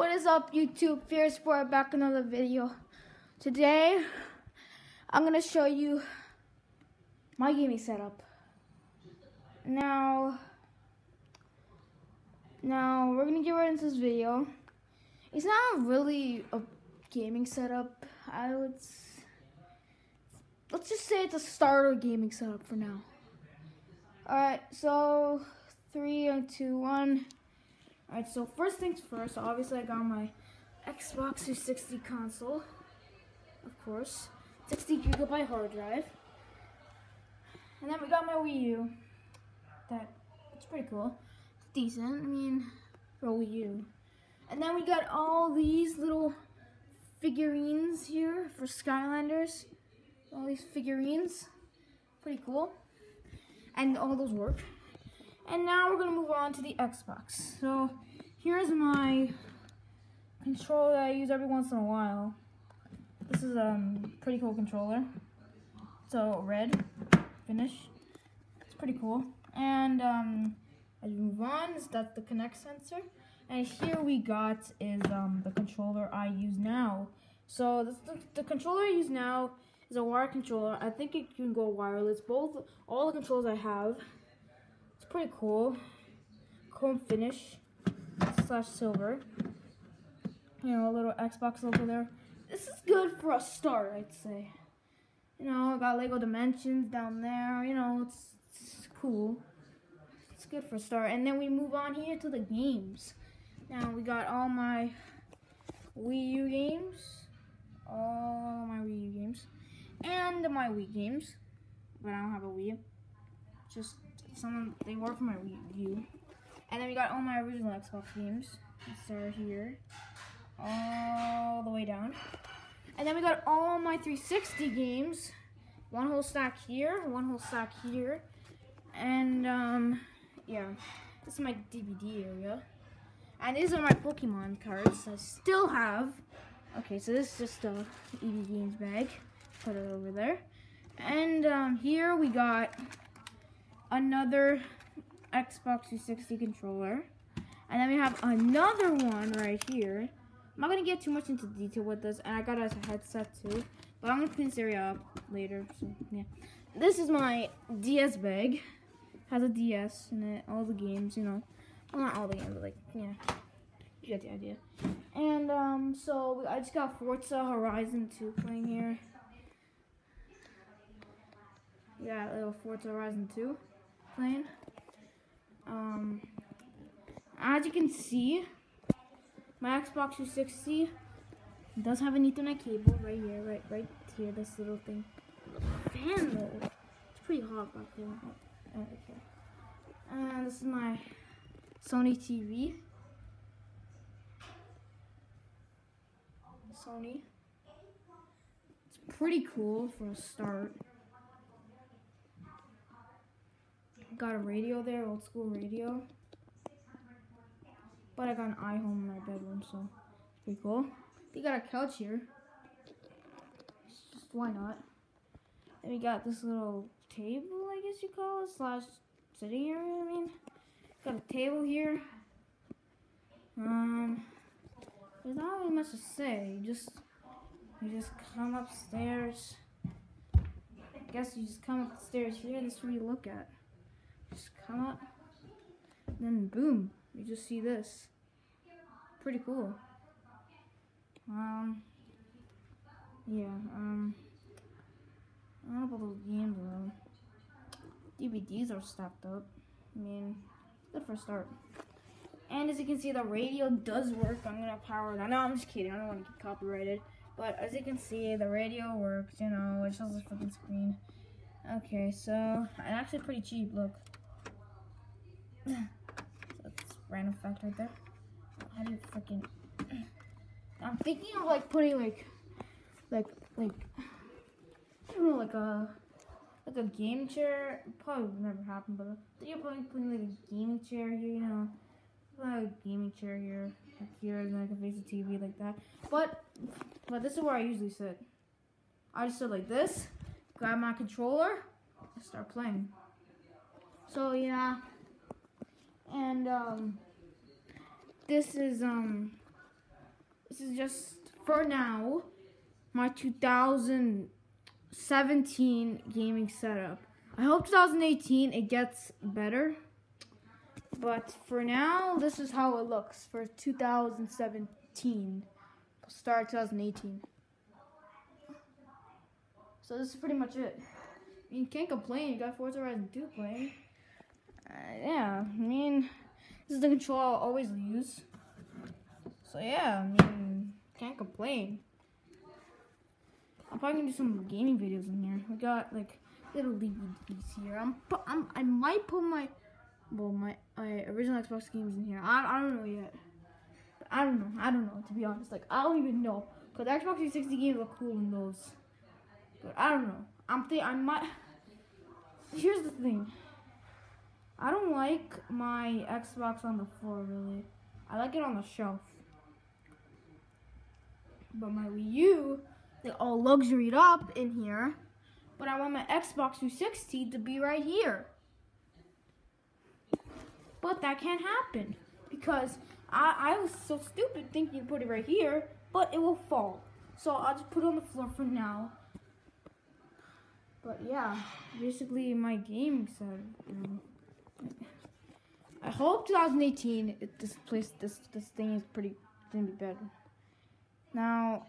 What is up YouTube? Fierce Sport back another video. Today I'm gonna show you my gaming setup. Now now we're gonna get right into this video. It's not really a gaming setup. I would let's just say it's a starter gaming setup for now. Alright, so three, two, one. Alright, so first things first, obviously I got my Xbox 360 console, of course, 60 gigabyte hard drive, and then we got my Wii U, that, it's pretty cool, decent, I mean, for a Wii U, and then we got all these little figurines here for Skylanders, all these figurines, pretty cool, and all those work. And now we're gonna move on to the Xbox. So here's my controller that I use every once in a while. This is a um, pretty cool controller. So red finish. It's pretty cool. And um, as move on, that's the Kinect sensor. And here we got is um, the controller I use now. So this, the, the controller I use now is a wire controller. I think it can go wireless. Both all the controls I have It's pretty cool. Chrome finish slash silver. You know, a little Xbox logo there. This is good for a start, I'd say. You know, I got Lego Dimensions down there. You know, it's, it's cool. It's good for a start. And then we move on here to the games. Now we got all my Wii U games. All my Wii U games. And my Wii games. But I don't have a Wii. Just some they work for my Wii U. And then we got all my original Xbox games. Start here. All the way down. And then we got all my 360 games. One whole stack here, one whole stack here. And um yeah. This is my DVD area. And these are my Pokemon cards I still have. Okay, so this is just a EB Games bag. Put it over there. And um, here we got another Xbox 360 controller. And then we have another one right here. I'm not going to get too much into detail with this. And I got a headset too. But I'm going to clean this area up later. So, yeah. This is my DS bag. Has a DS in it. All the games, you know. Well, not all the games, but like, yeah. You get the idea. And, um, so I just got Forza Horizon 2 playing here. Yeah, little Forza Horizon 2 playing. Um, as you can see, my Xbox 360 does have an Ethernet cable right here, right, right here. This little thing. Fan it's pretty hot back there. Oh, okay. And this is my Sony TV. Sony. It's pretty cool for a start. Got a radio there, old school radio. But I got an iHome in my bedroom, so pretty cool. They got a couch here. Just why not? And we got this little table, I guess you call it, slash sitting area, I mean. Got a table here. Um, there's not really much to say. You just, you just come upstairs. I guess you just come upstairs here, and this is where you look at. Just come up, then boom, you just see this. Pretty cool. Um, yeah, um, I don't know about those games though. DVDs are stacked up. I mean, good for a start. And as you can see, the radio does work. I'm gonna power it on. No, I'm just kidding. I don't want to get copyrighted. But as you can see, the radio works. You know, it shows the freaking screen. Okay, so actually pretty cheap. Look. That's random fact right there. How do you freaking? I'm thinking of like putting like, like, like, I don't know, like a, like a game chair. Probably would never happen, but you're probably putting like a gaming chair here, you know, like a gaming chair here, like here, and I can face the TV like that. But, but this is where I usually sit. I just sit like this, grab my controller, and start playing. So yeah. And um, this is um, this is just for now my 2017 gaming setup. I hope 2018 it gets better. But for now, this is how it looks for 2017. Start 2018. So this is pretty much it. You can't complain. You got Forza Horizon 2 playing. Uh, yeah, I mean, this is the control I'll always use. So yeah, I mean, can't complain. I'm probably gonna do some gaming videos in here. We got like little DVDs here. I'm, I'm I might put my well my my original Xbox games in here. I I don't know yet. I don't know. I don't know to be honest. Like I don't even know. Cause the Xbox 360 games are cool in those. But I don't know. I'm think I might. Here's the thing. I don't like my Xbox on the floor really. I like it on the shelf. But my Wii U, they all luxuried up in here. But I want my Xbox 360 to be right here. But that can't happen because I, I was so stupid thinking to put it right here, but it will fall. So I'll just put it on the floor for now. But yeah, basically my gaming setup. I hope 2018 it, this place this this thing is pretty gonna be better. Now.